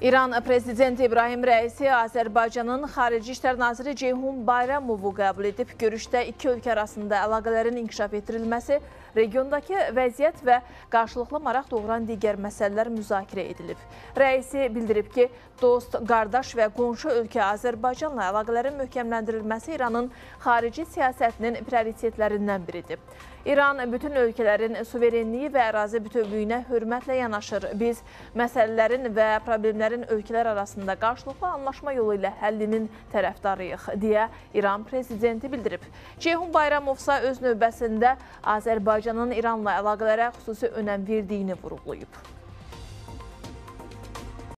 İran prezidenti İbrahim Rəisi Azərbaycanın Xarici İşlər naziri Ceyhun Bayramovu qəbul edib. Görüşdə iki ölkə arasında əlaqələrin inkişaf etdirilməsi, regiondakı vəziyyət və qarşılıqlı maraq doğuran digər məsələlər müzakirə edilib. Rəisi bildirib ki, dost, qardaş və qonşu ölkə Azərbaycanla əlaqələrin möhkəmləndirilməsi İranın xarici siyasətinin prioritetlərindən biridir. İran bütün ölkələrin suverenliyi və ərazi bütövlüyünə hörmətlə yanaşır. Biz məsələlərin və problemlərin ölkələr arasında qarşılıqlı anlaşma yolu ilə həllinin tərəfdarıyıq, deyə İran prezidenti bildirib. Ceyhun Bayramovsa öz növbəsində Azərbaycanın İranla əlaqələrə xüsusi önəm verdiyini vurğulayıb.